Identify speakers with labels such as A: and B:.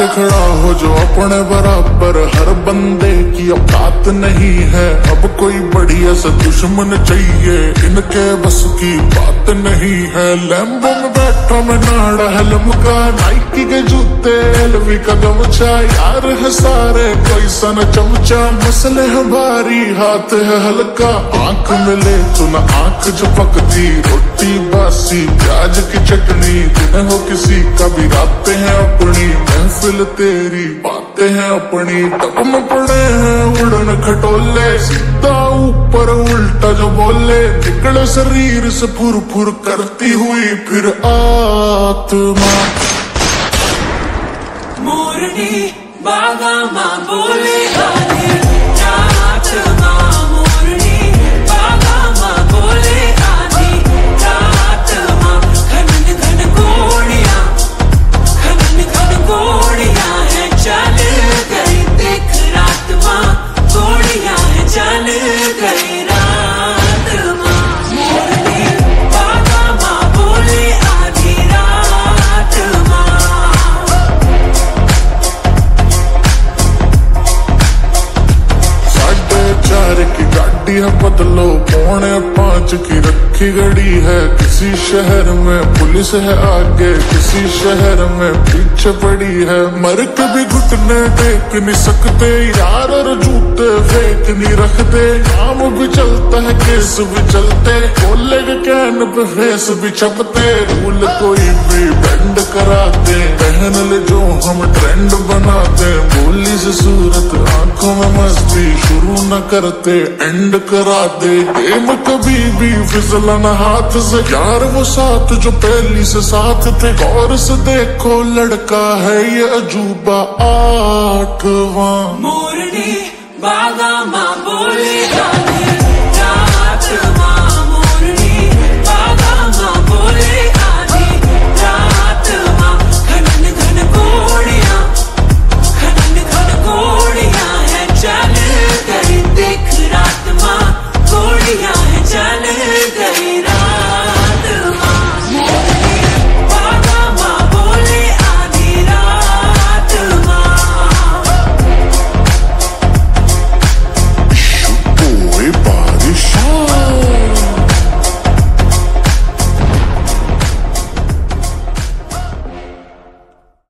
A: अपने बराबर, हर बंदे की औकात नहीं है। अब कोई बढ़िया सा दुश्मन चाहिए, इनके बस की बात नहीं है। लैम्बो में बैठा मैं नाड़ा है लमका नाइकी के जूते, एलवी का गमछा, यार है सारे, कोई सन चमचा, मसले है भारी, हाथ है हल्का, आँख मिले तो न आँख झपकती, रोटी बासी प्याज की चटनी दिन हो किसी का भी रातें हैं अपनी। महफिल तेरी, बातें हैं अपनी। टप में पड़े हैं उड़न खटोले। सीधा ऊपर उल्टा जो बोले। निकले शरीर से फुर फुर करती हुई फिर आत्मा।
B: मोरनी बागा माँ बोले
A: बदलो पौने पाँच की रखी गड़ी है। किसी शहर में पुलिस है आगे, किसी शहर में पीछे पड़ी है। मर के भी घुटने देख नहीं सकते यार, और जूते फेंक नहीं रखते। नाम भी चलता है, केस भी चलते। बोले कैन पे फेस भी छपते। रूल कोई भी बेंड कराते। पहन ले जो हम ट्रेंड बनाते बोली से सूरत आँखों में मस्ती शुरू न करते एंड करा दे गेम कभी भी फिसला न हाथ से। यार वो साथ जो पहली से साथ थे और से देखो, लड़का है ये अजूबा आठवां।
B: मोरनी बागा माँ बोले